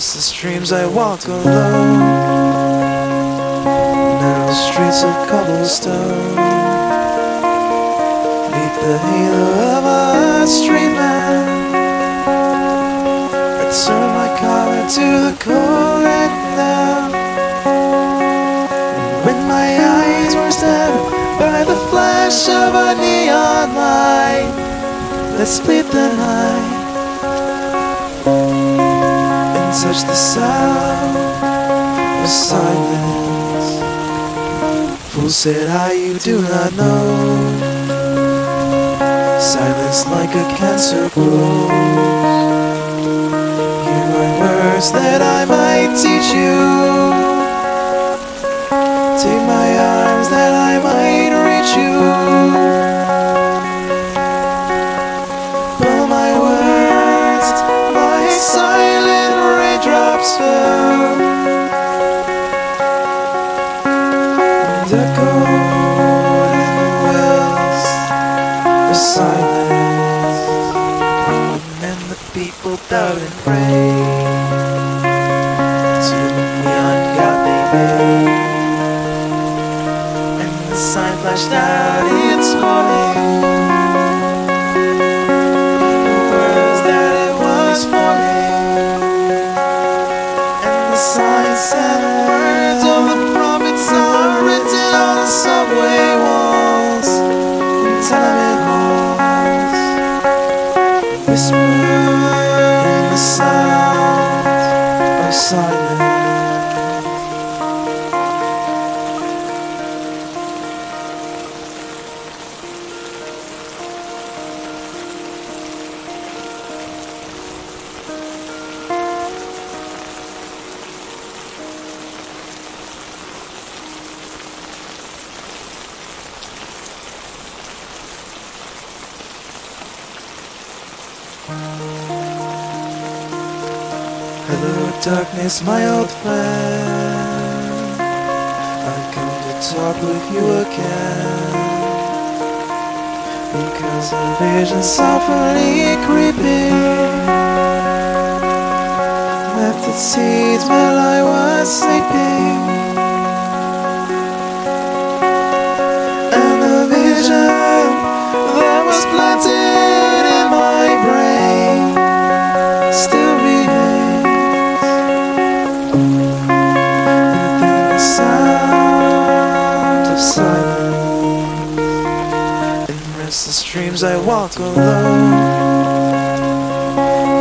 In restless dreams I walk alone. Narrow streets of cobblestone. Neath the halo of a street lamp. I turn my collar to the cold and now. And when my eyes were stabbed by the flash of a neon light that split the night touched the sound of silence. Fool said I, you do not know. Silence like a cancer grows. Hear my words that I might teach you. Bowed and prayed to the made. And the sign flashed out its warning. The words that it was. And the sign said words of the prophets are written on the subway walls and tenement halls. Whisper sound of silence. Darkness, my old friend. I've come to talk with you again. Because a vision softly creeping left its seeds while I was sleeping. Silence. In restless dreams I walk alone,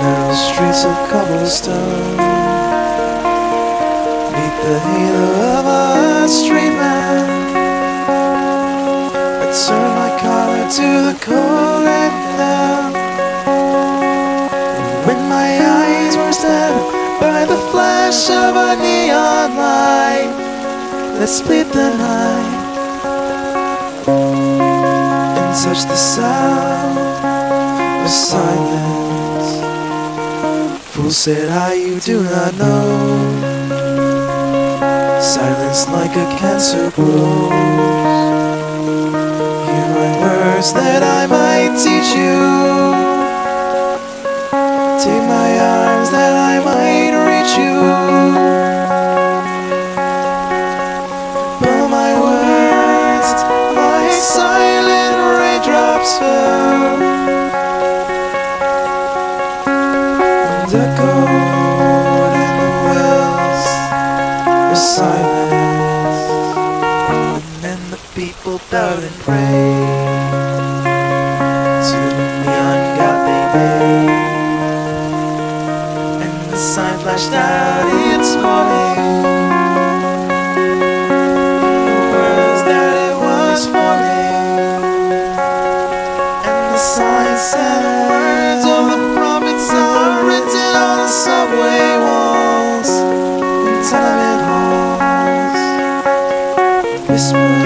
narrow streets of cobblestone. Neath the halo of a street lamp, I turn my collar to the cold and damp. When my eyes were stabbed by the flash of a neon light that split the night and touched the sound of silence. Fool said I, you do not know. Silence like a cancer grows. The wells of silence. And the people bowed and prayed Christmas.